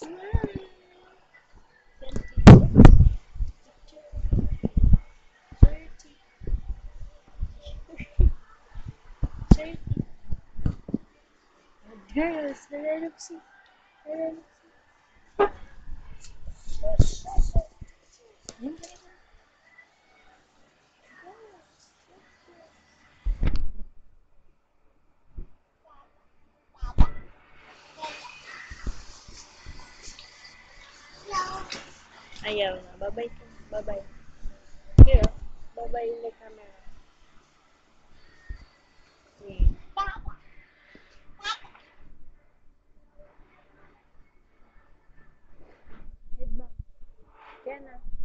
Yes, I don't see. I don't see. Ayaw na. Babay ka. Babay. Here. Babay in the camera. Okay. Head back. Yan na.